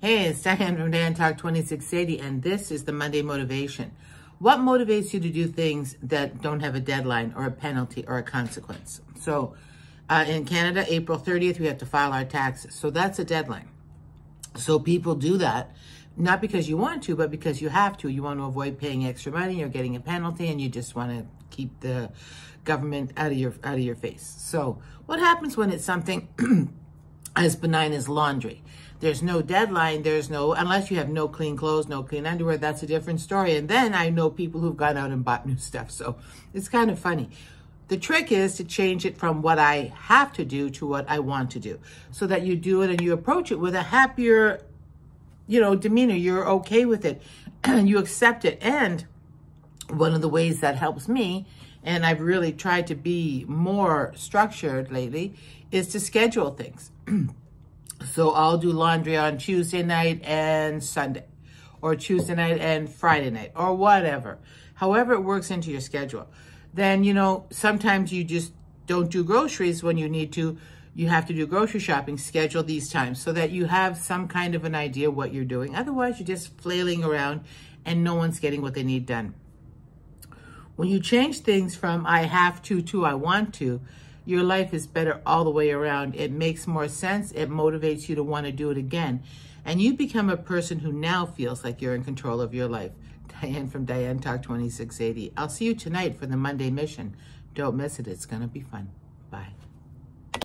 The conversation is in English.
Hey, it's Diane from Diane Talk 2680, and this is the Monday Motivation. What motivates you to do things that don't have a deadline or a penalty or a consequence? So, uh, in Canada, April 30th, we have to file our taxes. So that's a deadline. So people do that, not because you want to, but because you have to. You want to avoid paying extra money or getting a penalty, and you just want to keep the government out of your out of your face. So what happens when it's something as benign as laundry? There's no deadline. There's no, unless you have no clean clothes, no clean underwear, that's a different story. And then I know people who've gone out and bought new stuff. So it's kind of funny. The trick is to change it from what I have to do to what I want to do so that you do it and you approach it with a happier, you know, demeanor. You're okay with it and you accept it. And one of the ways that helps me, and I've really tried to be more structured lately, is to schedule things. So I'll do laundry on Tuesday night and Sunday, or Tuesday night and Friday night, or whatever. However it works into your schedule. Then, you know, sometimes you just don't do groceries when you need to. You have to do grocery shopping, schedule these times so that you have some kind of an idea what you're doing. Otherwise, you're just flailing around and no one's getting what they need done. When you change things from I have to to I want to, your life is better all the way around. It makes more sense. It motivates you to want to do it again. And you become a person who now feels like you're in control of your life. Diane from Diane Talk 2680. I'll see you tonight for the Monday mission. Don't miss it. It's going to be fun.